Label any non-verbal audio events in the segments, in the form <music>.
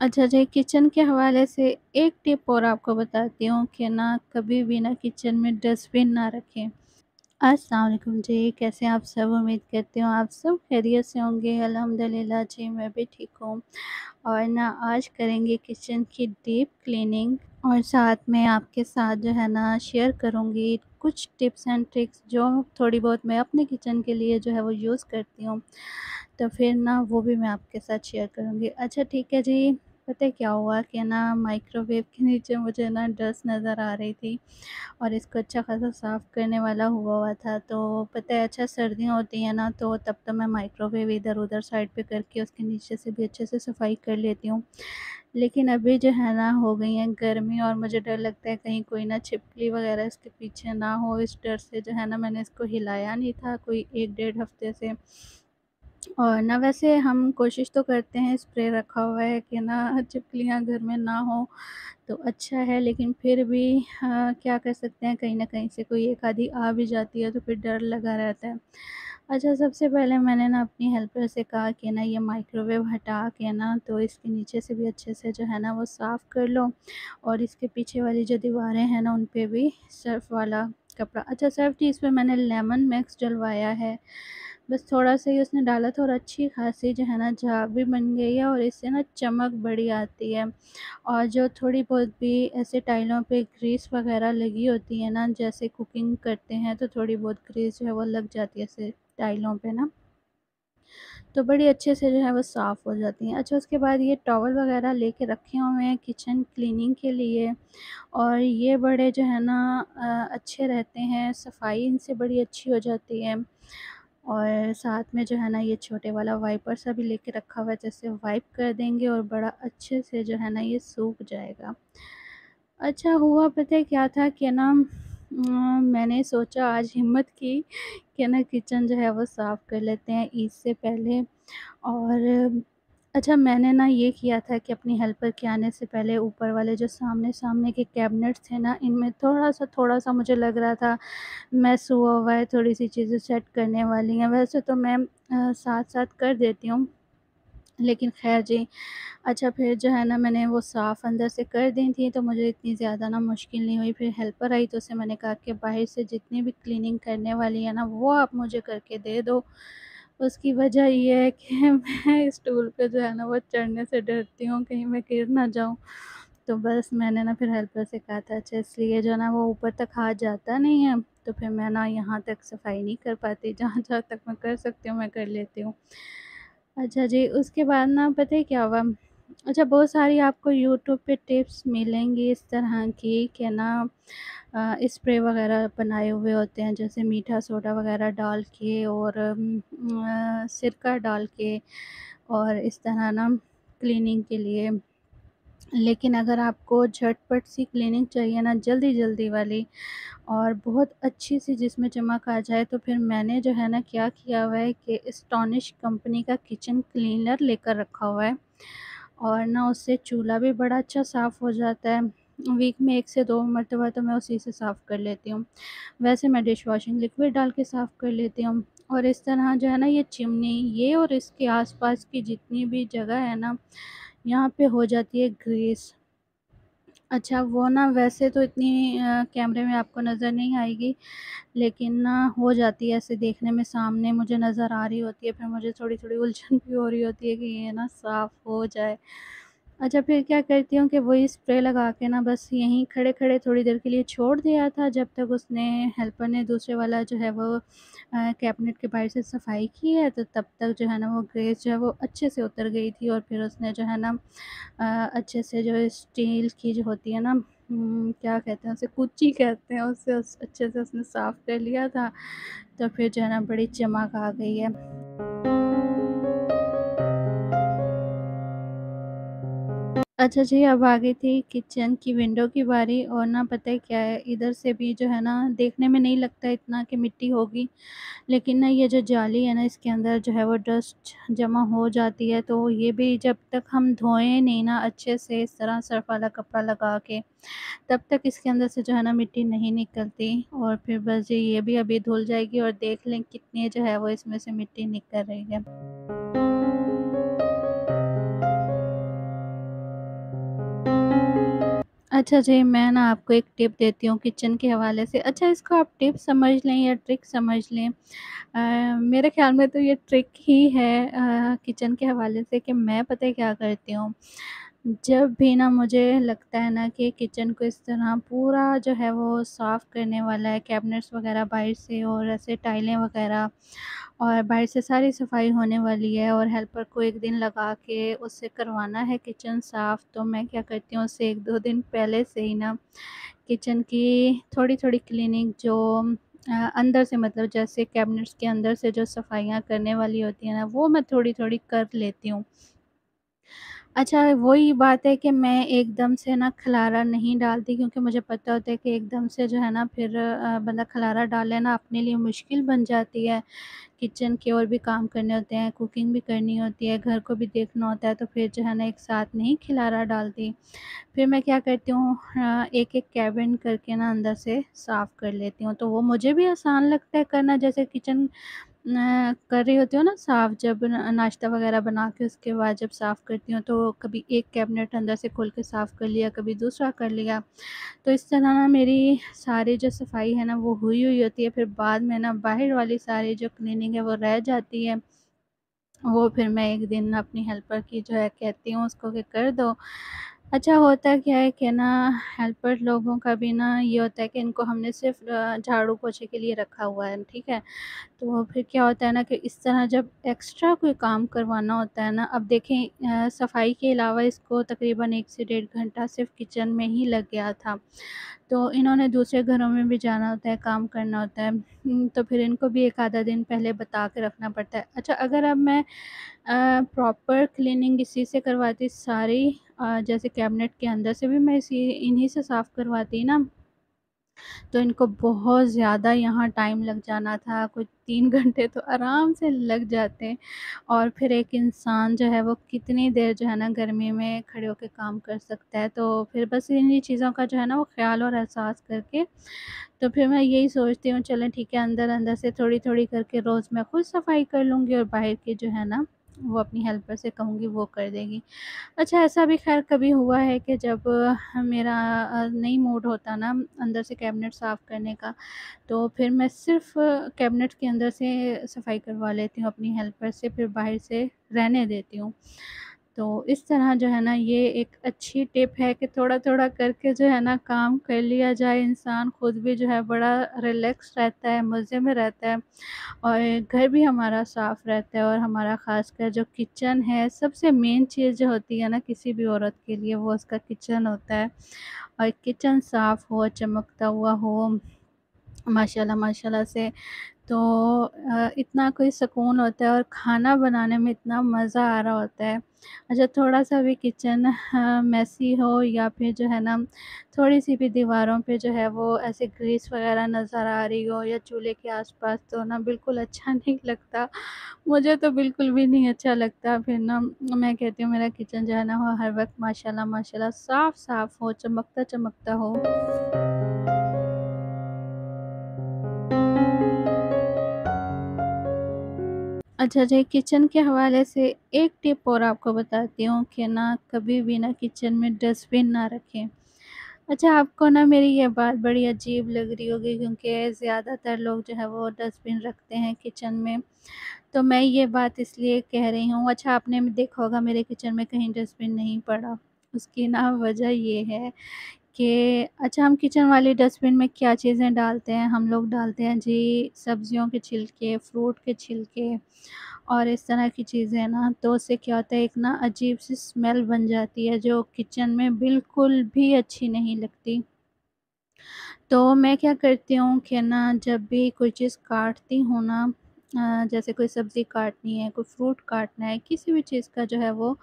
اچھا جی کچن کے حوالے سے ایک ٹپ اور آپ کو بتاتی ہوں کہ نہ کبھی بھی نہ کچن میں ڈسٹ بن نہ رکھیں۔ السلام علیکم۔ جی کیسے آپ سب؟ امید کرتی ہوں آپ سب خیریت سے ہوں گے۔ الحمد للہ جی میں بھی ٹھیک ہوں۔ اور نہ، آج کریں گے کچن کی ڈیپ کلیننگ اور ساتھ میں آپ کے ساتھ جو ہے نا، شیئر کروں گی کچھ ٹپس اینڈ ٹرکس جو تھوڑی بہت میں اپنے کچن کے لیے جو ہے وہ یوز کرتی ہوں۔ تو پھر نا وہ بھی میں آپ کے ساتھ شیئر کروں گی۔ اچھا ٹھیک ہے جی۔ پتہ کیا ہوا کہ نا مائکرو ویو کے نیچے مجھے نا ڈسٹ نظر آ رہی تھی اور اس کو اچھا خاصا صاف کرنے والا ہوا ہوا تھا تو پتہ ہے اچھا سردیاں ہوتی ہیں نا تو تب تو میں مائکرو ویو ادھر ادھر سائڈ پہ کر کے اس کے نیچے سے بھی اچھے سے صفائی کر لیتی ہوں۔ لیکن ابھی جو ہے نا ہو گئی ہیں گرمی اور مجھے ڈر لگتا ہے کہیں کوئی نہ چھپکلی وغیرہ اس کے پیچھے نہ ہو، اس ڈر سے جو ہے نا میں نے اس کو ہلایا نہیں تھا کوئی ایک ڈیڑھ ہفتے سے۔ اور نہ ویسے ہم کوشش تو کرتے ہیں اسپرے رکھا ہوا ہے کہ نہ چھپکلیاں گھر میں نہ ہوں، تو اچھا ہے، لیکن پھر بھی کیا کر سکتے ہیں؟ کہیں نہ کہیں سے کوئی ایک آدھی آ بھی جاتی ہے تو پھر ڈر لگا رہتا ہے۔ اچھا سب سے پہلے میں نے نا اپنی ہیلپر سے کہا کہ نا یہ مائکرو ویو ہٹا کے نا تو اس کے نیچے سے بھی اچھے سے جو ہے نا وہ صاف کر لو۔ اور اس کے پیچھے والی جو دیواریں ہیں نا ان پہ بھی سرف والا کپڑا۔ اچھا سرف جی اس پہ میں نے لیمن میکس ڈلوایا ہے۔ بس تھوڑا سا ہی اس نے ڈالا تھا اور اچھی خاصی جو ہے نا جھاگ بھی بن گئی ہے اور اس سے نا چمک بڑی آتی ہے اور جو تھوڑی بہت بھی ایسے ٹائلوں پہ گریس وغیرہ لگی ہوتی ہے نا، جیسے کوکنگ کرتے ہیں تو تھوڑی بہت گریس جو ہے وہ لگ جاتی ہے ایسے ٹائلوں پہ نا۔ تو بڑی اچھے سے جو ہے وہ صاف ہو جاتی ہیں۔ اچھا اس کے بعد یہ ٹاول وغیرہ لے کے رکھے ہوئے ہیں کچن کلیننگ کے لیے۔ اور یہ بڑے جو ہے نا، اچھے رہتے ہیں، صفائی ان سے بڑی اچھی ہو جاتی ہے۔ اور ساتھ میں جو ہے نا یہ چھوٹے والا وائپر سا بھی لے کے رکھا ہوا ہے، جیسے وائپ کر دیں گے اور بڑا اچھے سے جو ہے نا یہ سوکھ جائے گا۔ اچھا ہوا پتہ کیا تھا کہ نا میں نے سوچا آج ہمت کی کہ نا کچن جو ہے وہ صاف کر لیتے ہیں عید سے پہلے۔ اور اچھا میں نے نا یہ کیا تھا کہ اپنی ہیلپر کے آنے سے پہلے اوپر والے جو سامنے سامنے کے کیبنٹس تھے نا، ان میں تھوڑا سا تھوڑا سا مجھے لگ رہا تھا میس ہوا ہوا ہے، تھوڑی سی چیزیں سیٹ کرنے والی ہیں۔ ویسے تو میں ساتھ ساتھ کر دیتی ہوں، لیکن خیر جی اچھا پھر جو ہے نا، میں نے وہ صاف اندر سے کر دی تھیں تو مجھے اتنی زیادہ نا مشکل نہیں ہوئی۔ پھر ہیلپر آئی تو اسے میں نے کہا کہ باہر سے جتنی بھی کلیننگ کرنے والی ہے نا، وہ آپ مجھے کر کے دے دو۔ اس کی وجہ یہ ہے کہ <laughs> میں اسٹول پہ جو ہے نا وہ چڑھنے سے ڈرتی ہوں، کہیں میں گر نہ جاؤں۔ تو بس میں نے نا پھر ہیلپر سے کہا تھا اچھا اس لیے جو ہے نا وہ اوپر تک ہاتھ جاتا نہیں ہے۔ تو پھر میں نا یہاں تک صفائی نہیں کر پاتی، جہاں جہاں تک میں کر سکتی ہوں میں کر لیتی ہوں۔ اچھا جی اس کے بعد نا پتہ کیا ہوا؟ اچھا بہت ساری آپ کو یوٹیوب پہ ٹپس ملیں گی اس طرح کی کہ نا اسپرے وغیرہ بنائے ہوئے ہوتے ہیں، جیسے میٹھا سوڈا وغیرہ ڈال کے اور سرکہ ڈال کے اور اس طرح نا کلیننگ کے لیے۔ لیکن اگر آپ کو جھٹ پٹ سی کلیننگ چاہیے نا، جلدی جلدی والی اور بہت اچھی سی جس میں چمک آ جائے، تو پھر میں نے جو ہے نا کیا کیا ہوا ہے کہ اسٹونش کمپنی کا کچن کلینر لے کر رکھا ہوا ہے۔ اور نہ اس سے چولہا بھی بڑا اچھا صاف ہو جاتا ہے۔ ویک میں ایک سے دو مرتبہ تو میں اسی سے صاف کر لیتی ہوں۔ ویسے میں ڈش واشنگ لکوڈ ڈال کے صاف کر لیتی ہوں۔ اور اس طرح جو ہے نا یہ چمنی، یہ اور اس کے آس پاس کی جتنی بھی جگہ ہے نا، یہاں پہ ہو جاتی ہے گریس۔ اچھا وہ نا ویسے تو اتنی کیمرے میں آپ کو نظر نہیں آئے گی، لیکن نا ہو جاتی ہے ایسے دیکھنے میں، سامنے مجھے نظر آ رہی ہوتی ہے، پھر مجھے تھوڑی تھوڑی الجھن بھی ہو رہی ہوتی ہے کہ یہ نا صاف ہو جائے۔ اچھا پھر کیا کرتی ہوں کہ وہی اسپرے لگا کے نا بس یہیں کھڑے کھڑے تھوڑی دیر کے لیے چھوڑ دیا تھا، جب تک اس نے ہیلپر نے دوسرے والا جو ہے وہ کیبنٹ کے باہر سے صفائی کی ہے، تو تب تک جو ہے نا وہ گریس جو ہے وہ اچھے سے اتر گئی تھی اور پھر اس نے جو ہے نا اچھے سے جو اسٹیل کی جو ہوتی ہے نا کیا کہتے ہیں اسے کچی کہتے ہیں اس اچھے سے اس نے صاف کر لیا تھا، تو پھر جو ہے نا بڑی چمک آ گئی ہے۔ اچھا جی اب آ گئی تھی کچن کی ونڈو کی باری اور نہ پتہ کیا ہے، ادھر سے بھی جو ہے نا، دیکھنے میں نہیں لگتا اتنا کہ مٹی ہوگی، لیکن نا یہ جو جالی ہے نا، اس کے اندر جو ہے وہ ڈسٹ جمع ہو جاتی ہے۔ تو یہ بھی جب تک ہم دھوئیں نہیں نا اچھے سے، اس طرح سرف والا کپڑا لگا کے، تب تک اس کے اندر سے جو ہے نا مٹی نہیں نکلتی۔ اور پھر بس جی، یہ بھی ابھی دھل جائے گی اور دیکھ لیں کتنی جو ہے وہ اس میں سے مٹی نکل رہی ہے۔ اچھا جی میں نا آپ کو ایک ٹپ دیتی ہوں کچن کے حوالے سے۔ اچھا اس کو آپ ٹپ سمجھ لیں یا ٹرک سمجھ لیں۔ میرے خیال میں تو یہ ٹرک ہی ہے کچن کے حوالے سے کہ میں پتہ کیا کرتی ہوں۔ جب بھی نا مجھے لگتا ہے نا کہ کچن کو اس طرح پورا جو ہے وہ صاف کرنے والا ہے کیبنٹس وغیرہ باہر سے اور ایسے ٹائلیں وغیرہ اور باہر سے ساری صفائی ہونے والی ہے اور ہیلپر کو ایک دن لگا کے اس سے کروانا ہے کچن صاف، تو میں کیا کرتی ہوں اس سے ایک دو دن پہلے سے ہی نا کچن کی تھوڑی تھوڑی کلیننگ جو اندر سے مطلب جیسے کیبنٹس کے اندر سے جو صفائیاں کرنے والی ہوتی ہیں نا، وہ میں تھوڑی تھوڑی کر لیتی ہوں۔ اچھا وہی بات ہے کہ میں ایک دم سے نا کھلارا نہیں ڈالتی کیونکہ مجھے پتہ ہوتا ہے کہ ایک دم سے جو ہے نا پھر بندہ کھلارا ڈالے نا اپنے لیے مشکل بن جاتی ہے۔ کچن کے اور بھی کام کرنے ہوتے ہیں، کوکنگ بھی کرنی ہوتی ہے، گھر کو بھی دیکھنا ہوتا ہے تو پھر جو ہے نا ایک ساتھ نہیں کھلارا ڈالتی۔ پھر میں کیا کرتی ہوں ایک ایک کیبن کر کے نا اندر سے صاف کر لیتی ہوں۔ تو وہ مجھے بھی آسان لگتا ہے کرنا، جیسے کچن کر رہی ہوتی ہوں نا صاف، جب ناشتہ وغیرہ بنا کے اس کے بعد جب صاف کرتی ہوں تو کبھی ایک کیبنٹ اندر سے کھول کے صاف کر لیا، کبھی دوسرا کر لیا۔ تو اس طرح نا میری ساری جو صفائی ہے نا وہ ہوئی ہوئی ہوتی ہے، پھر بعد میں نا باہر والی ساری جو کلیننگ ہے وہ رہ جاتی ہے۔ وہ پھر میں ایک دن اپنی ہیلپر کی جو ہے کہتی ہوں اس کو کہ کر دو۔ اچھا ہوتا کیا ہے کہ نا ہیلپر لوگوں کا بھی نا یہ ہوتا ہے کہ ان کو ہم نے صرف جھاڑو پوچھے کے لیے رکھا ہوا ہے، ٹھیک ہے؟ تو پھر کیا ہوتا ہے نا کہ اس طرح جب ایکسٹرا کوئی کام کروانا ہوتا ہے نا، اب دیکھیں صفائی کے علاوہ اس کو تقریباً ایک سے ڈیڑھ گھنٹہ صرف کچن میں ہی لگ گیا تھا۔ تو انہوں نے دوسرے گھروں میں بھی جانا ہوتا ہے، کام کرنا ہوتا ہے۔ تو پھر ان کو بھی ایک آدھا دن پہلے بتا کے رکھنا پڑتا ہے۔ اچھا اگر اب میں پراپر کلیننگ اسی سے کرواتی، ساری جیسے کیبنٹ کے اندر سے بھی میں اسی انہیں سے صاف کرواتی نا۔ تو ان کو بہت زیادہ یہاں ٹائم لگ جانا تھا، کچھ تین <laughs> گھنٹے تو آرام سے لگ جاتے۔ اور پھر ایک انسان جو ہے وہ کتنی دیر جو ہے نا گرمی میں کھڑے ہو کے کام کر سکتا ہے۔ تو پھر بس انہیں چیزوں کا جو ہے نا وہ خیال اور احساس کر کے۔ تو پھر میں یہی سوچتی ہوں، چلیں ٹھیک ہے، اندر اندر سے تھوڑی تھوڑی کر کے روز میں خود صفائی کر لوں گی اور باہر کی جو ہے نا وہ اپنی ہیلپر سے کہوں گی، وہ کر دے گی۔ اچھا ایسا بھی خیر کبھی ہوا ہے کہ جب میرا نہیں موڈ ہوتا نا اندر سے کیبنٹ صاف کرنے کا، تو پھر میں صرف کیبنٹ کے اندر سے صفائی کروا لیتی ہوں، اپنی ہیلپر سے، پھر باہر سے رہنے دیتی ہوں۔ تو اس طرح جو ہے نا یہ ایک اچھی ٹپ ہے کہ تھوڑا تھوڑا کر کے جو ہے نا کام کر لیا جائے۔ انسان خود بھی جو ہے بڑا ریلیکس رہتا ہے، مزے میں رہتا ہے اور گھر بھی ہمارا صاف رہتا ہے اور ہمارا خاص کر جو کچن ہے، سب سے مین چیز جو ہوتی ہے نا کسی بھی عورت کے لیے وہ اس کا کچن ہوتا ہے۔ اور کچن صاف ہو، چمکتا ہوا ہو ماشاء اللہ ماشاء اللہ سے تو اتنا کوئی سکون ہوتا ہے اور کھانا بنانے میں اتنا مزہ آ رہا ہوتا ہے۔ اچھا تھوڑا سا بھی کچن میسی ہو یا پھر جو ہے نا، تھوڑی سی بھی دیواروں پہ جو ہے وہ ایسے گریس وغیرہ نظر آ رہی ہو یا چولہے کے آس پاس تو نا بالکل اچھا <laughs> نہیں لگتا۔ مجھے تو بالکل بھی نہیں اچھا لگتا۔ پھر نا میں کہتی ہوں، میرا کچن جو ہے نا وہ ہر وقت ماشاء اللہ ماشاء اللہ صاف صاف ہو، چمکتا چمکتا ہو۔ اچھا جی کچن کے حوالے سے ایک ٹپ اور آپ کو بتاتی ہوں کہ نا کبھی بھی نا کچن میں ڈسٹ بن نہ رکھیں۔ اچھا آپ کو نا میری یہ بات بڑی عجیب لگ رہی ہوگی کیونکہ زیادہ تر لوگ جو ہے وہ ڈسٹ بن رکھتے ہیں کچن میں۔ تو میں یہ بات اس لیے کہہ رہی ہوں اچھا آپ نے دیکھا ہوگا میرے کچن میں کہیں ڈسٹ بن نہیں پڑا۔ اس کی نا وجہ یہ ہے کہ اچھا ہم کچن والی ڈسٹ بن میں کیا چیزیں ڈالتے ہیں؟ ہم لوگ ڈالتے ہیں جی سبزیوں کے چھلکے، فروٹ کے چھلکے اور اس طرح کی چیزیں نا۔ تو اس سے کیا ہوتا ہے، ایک نا عجیب سی اسمیل بن جاتی ہے جو کچن میں بالکل بھی اچھی نہیں لگتی۔ تو میں کیا کرتی ہوں کہ نا جب بھی کوئی چیز کاٹتی ہوں نا جیسے کوئی سبزی کاٹنی ہے، کوئی فروٹ کاٹنا ہے، کسی بھی چیز کا جو ہے وہ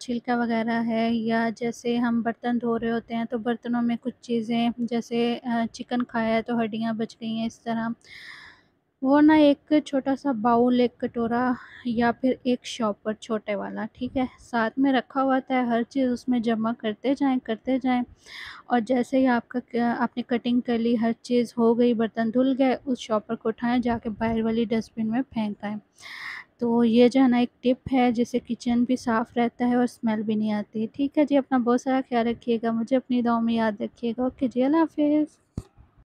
چھلکا وغیرہ ہے، یا جیسے ہم برتن دھو رہے ہوتے ہیں تو برتنوں میں کچھ چیزیں، جیسے چکن کھایا ہے تو ہڈیاں بچ گئی ہیں، اس طرح۔ وہ نا ایک چھوٹا سا باؤل، ایک کٹورا یا پھر ایک شاپر چھوٹے والا، ٹھیک ہے؟ ساتھ میں رکھا ہوا تھا، ہر چیز اس میں جمع کرتے جائیں کرتے جائیں۔ اور جیسے ہی آپ کا آپ نے کٹنگ کر لی، ہر چیز ہو گئی، برتن دھل گئے، اس شاپر کو اٹھائیں، جا کے باہر والی ڈسٹ بن میں پھینک آئیں۔ تو یہ جو ہے نا، ایک ٹپ ہے جس سے کچن بھی صاف رہتا ہے اور اسمیل بھی نہیں آتی۔ ٹھیک ہے جی اپنا بہت سارا خیال رکھیے گا، مجھے اپنی دعاؤں میں یاد رکھیے گا۔ اوکے جی اللہ حافظ۔